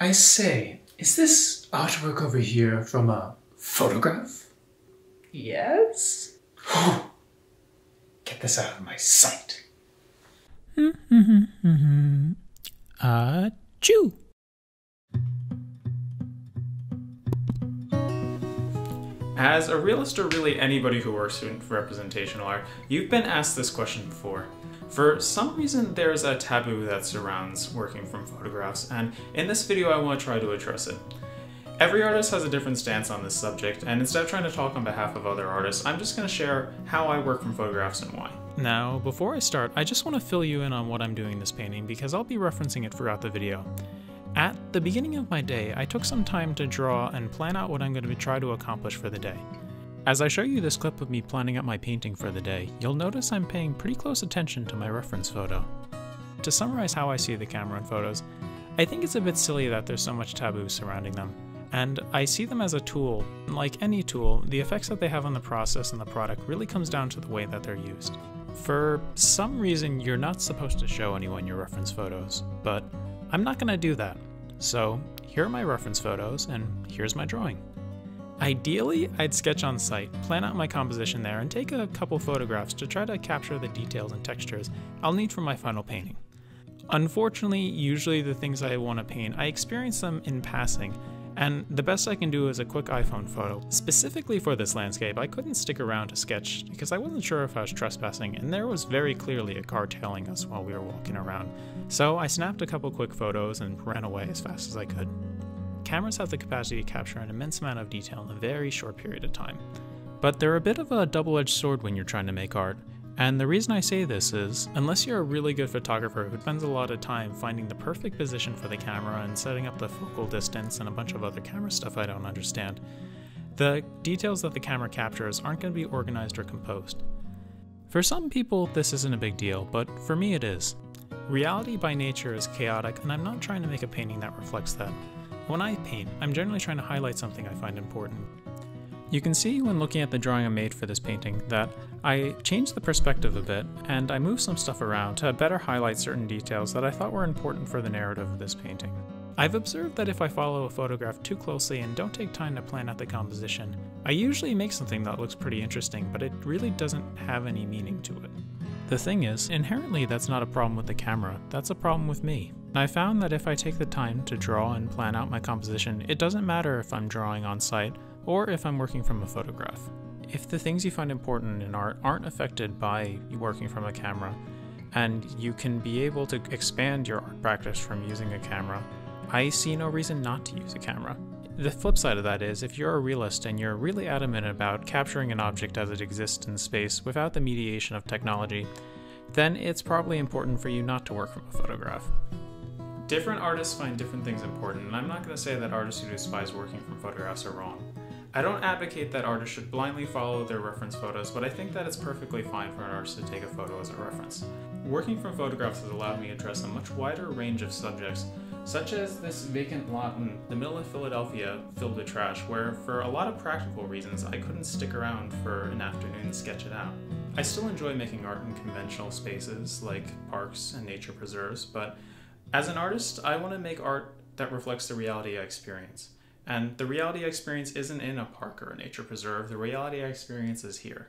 I say, is this artwork over here from a photograph? Yes? Get this out of my sight. Uh, chew. As a realist or really anybody who works in representational art, you've been asked this question before. For some reason, there's a taboo that surrounds working from photographs, and in this video, I want to try to address it. Every artist has a different stance on this subject, and instead of trying to talk on behalf of other artists, I'm just going to share how I work from photographs and why. Now, before I start, I just want to fill you in on what I'm doing in this painting because I'll be referencing it throughout the video. At the beginning of my day, I took some time to draw and plan out what I'm going to try to accomplish for the day. As I show you this clip of me planning out my painting for the day, you'll notice I'm paying pretty close attention to my reference photo. To summarize how I see the camera in photos, I think it's a bit silly that there's so much taboo surrounding them, and I see them as a tool. Like any tool, the effects that they have on the process and the product really comes down to the way that they're used. For some reason, you're not supposed to show anyone your reference photos, but I'm not going to do that. So, here are my reference photos, and here's my drawing. Ideally, I'd sketch on site, plan out my composition there, and take a couple photographs to try to capture the details and textures I'll need for my final painting. Unfortunately, usually the things I want to paint, I experience them in passing, and the best I can do is a quick iPhone photo. Specifically for this landscape, I couldn't stick around to sketch because I wasn't sure if I was trespassing, and there was very clearly a car tailing us while we were walking around. So I snapped a couple quick photos and ran away as fast as I could. Cameras have the capacity to capture an immense amount of detail in a very short period of time. But they're a bit of a double edged sword when you're trying to make art. And the reason I say this is, unless you're a really good photographer who spends a lot of time finding the perfect position for the camera and setting up the focal distance and a bunch of other camera stuff I don't understand, the details that the camera captures aren't going to be organized or composed. For some people, this isn't a big deal, but for me it is. Reality by nature is chaotic, and I'm not trying to make a painting that reflects that. When I paint, I'm generally trying to highlight something I find important. You can see when looking at the drawing I made for this painting that I changed the perspective a bit and I moved some stuff around to better highlight certain details that I thought were important for the narrative of this painting. I've observed that if I follow a photograph too closely and don't take time to plan out the composition, I usually make something that looks pretty interesting, but it really doesn't have any meaning to it. The thing is, inherently that's not a problem with the camera, that's a problem with me. I found that if I take the time to draw and plan out my composition, it doesn't matter if I'm drawing on site or if I'm working from a photograph. If the things you find important in art aren't affected by working from a camera, and you can be able to expand your art practice from using a camera, I see no reason not to use a camera. The flip side of that is if you're a realist and you're really adamant about capturing an object as it exists in space without the mediation of technology, then it's probably important for you not to work from a photograph. Different artists find different things important, and I'm not going to say that artists who despise working from photographs are wrong. I don't advocate that artists should blindly follow their reference photos, but I think that it's perfectly fine for an artist to take a photo as a reference. Working from photographs has allowed me to address a much wider range of subjects, such as this vacant lot in the middle of Philadelphia filled with trash, where for a lot of practical reasons I couldn't stick around for an afternoon to sketch it out. I still enjoy making art in conventional spaces like parks and nature preserves, but as an artist, I want to make art that reflects the reality I experience. And the reality I experience isn't in a park or a nature preserve, the reality I experience is here.